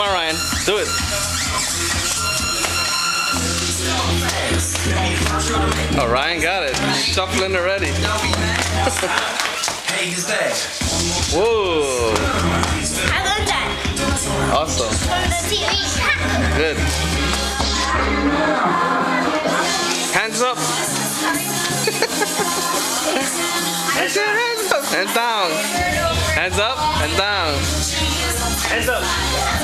Come on, Ryan. Do it. Oh, Ryan got it. Shuffling already. Whoa. I love that Awesome. from the TV. Good. Hands up. Hands up. Hands down. Hands up and down. Hands up.